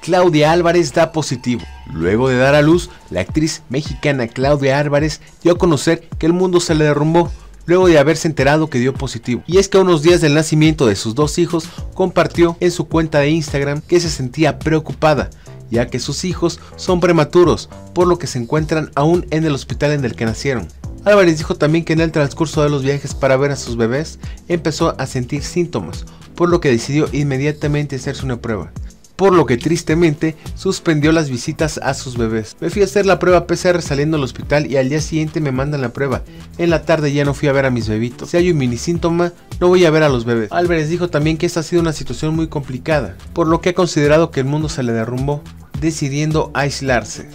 Claudia Álvarez da positivo. Luego de dar a luz, la actriz mexicana Claudia Álvarez dio a conocer que el mundo se le derrumbó luego de haberse enterado que dio positivo. Y es que a unos días del nacimiento de sus dos hijos compartió en su cuenta de Instagram que se sentía preocupada ya que sus hijos son prematuros, por lo que se encuentran aún en el hospital en el que nacieron. Álvarez dijo también que en el transcurso de los viajes para ver a sus bebés empezó a sentir síntomas, por lo que decidió inmediatamente hacerse una prueba por lo que tristemente suspendió las visitas a sus bebés. Me fui a hacer la prueba PCR saliendo del hospital y al día siguiente me mandan la prueba. En la tarde ya no fui a ver a mis bebitos. Si hay un mini síntoma, no voy a ver a los bebés. Álvarez dijo también que esta ha sido una situación muy complicada, por lo que ha considerado que el mundo se le derrumbó, decidiendo aislarse.